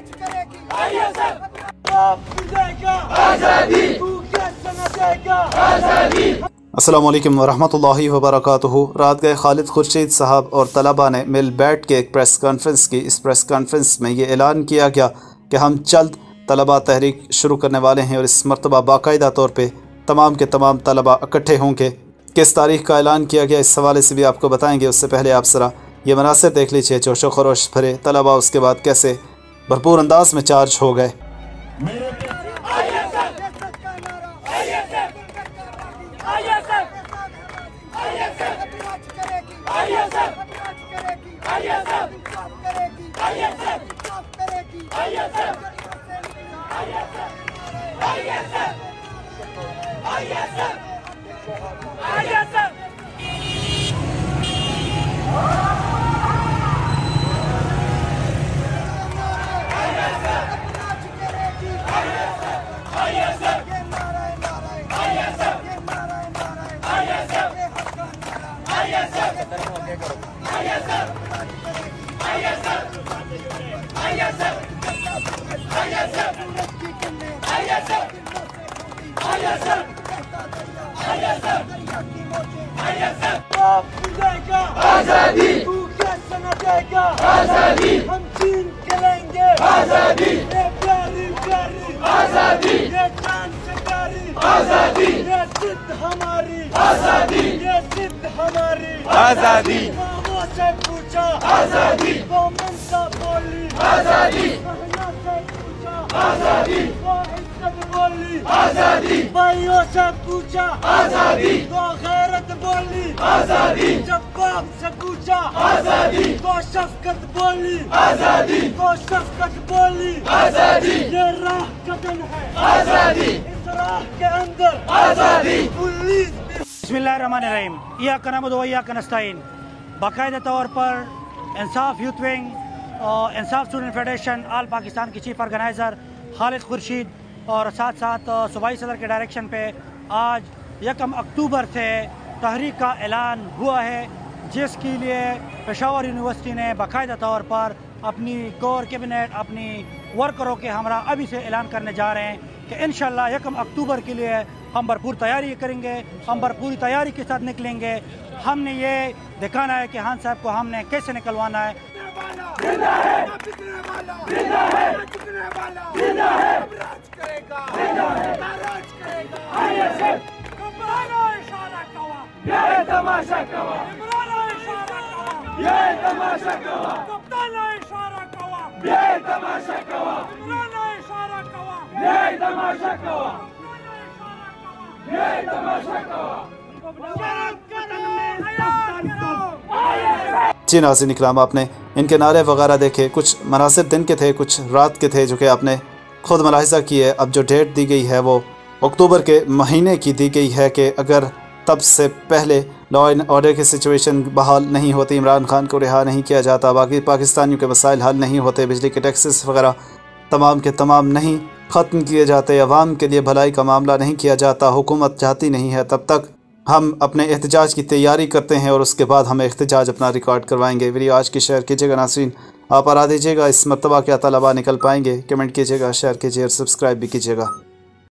राज करेगी आज़ादी आज़ादी अस्सलाम वालेकुम वरहमतुल्लाहि वबरकातुहू। रात गए खालिद खुर्शीद साहब और तलबा ने मिल बैठ के एक प्रेस कॉन्फ्रेंस की। इस प्रेस कॉन्फ्रेंस में ये ऐलान किया गया कि हम जल्द तलबा तहरीक शुरू करने वाले हैं और इस मरतबा बाकायदा तौर पर तमाम के तमाम तलबा इकट्ठे होंगे। किस तारीख का ऐलान किया गया, इस हवाले से भी आपको बताएँगे। उससे पहले आप सरा ये मनासर देख लीजिए, जोशो खरोश भरे तलबा, उसके बाद कैसे भरपूर अंदाज में चार्ज हो गए आप विजय का आज़ादी तू कैसे न देगा आज़ादी हम छीन के लेंगे आज़ादी ये प्यारी प्यारी आज़ादी ये जान से प्यारी आज़ादी। ये जिद हमारी। आज़ादी। ये जिद हमारी। आज़ादी। से पूछा। आज़ादी। वो मनसा बोली। आज़ादी। से पूछा। आज़ादी। वो इज़्ज़त बोली। आज़ादी। भाइयों से पूछा। आज़ादी। वो गैरत बोली। आज़ादी। जब बाप से पूछा। आज़ादी। वो शफकत बोली। आज़ादी। वो शफकत बोली। आज़ादी। ये राह कदम है। आज़ादी। के अंदर आज़ादी बसमीम या कनस्ताइन बाकायदा तौर पर इंसाफ यूथ विंग और Insaf student federation, all Pakistan की चीफ ऑर्गेनाइज़र खालिद खुर्शीद और साथ साथ सूबाई सदर के डायरेक्शन पे आज यकम अक्टूबर से तहरीक का ऐलान हुआ है, जिसके लिए पेशावर यूनिवर्सिटी ने बाकायदा तौर पर अपनी कोर कैबिनेट, अपनी वर्करों के हमरा अभी से ऐलान करने जा रहे हैं। कि इन यकम अक्टूबर के लिए हम भरपूर तैयारी करेंगे हम भरपूरी तैयारी के साथ निकलेंगे। हमने ये दिखाना है कि हान साहब को हमने कैसे निकलवाना है। ज़िंदा है बिकने वाला ज़िंदा है बिकने वाला ज़िंदा है राज करेगा ज़िंदा है राज करेगा आईएसएफ कमराना इशारा कवा। ये तमाशा कवा। इमराना इशारा कवा। ये तमाशा कवा कप्ताना इशारा कवा ये तमाशा कवा इमराना इशारा कवा ये तमाशा कवा ये तमाशा कवा जी नाजिन इकराम आपने इनके नारे वगैरह देखे, कुछ मनासिब दिन के थे, कुछ रात के थे, जो कि आपने खुद मुलाहिजा की है। अब जो डेट दी गई है, वो अक्टूबर के महीने की दी गई है कि अगर तब से पहले लॉ एंड ऑर्डर की सिचुएशन बहाल नहीं होती, इमरान खान को रिहा नहीं किया जाता, बाकी पाकिस्तानियों के मसाइल हल नहीं होते, बिजली के टैक्सेस वगैरह तमाम के तमाम नहीं ख़त्म किए जाते अवाम के लिए भलाई का मामला नहीं किया जाता, हुकूमत चाहती नहीं है, तब तक हम अपने एहतजाज की तैयारी करते हैं और उसके बाद हम एहतजाज अपना रिकॉर्ड करवाएँगे। वीडियो आज की शेयर कीजिएगा नासरीन। आप आरा दीजिएगा, इस मरतबा क्या तलबा निकल पाएँगे। कमेंट कीजिएगा, शेयर कीजिए और सब्सक्राइब भी कीजिएगा।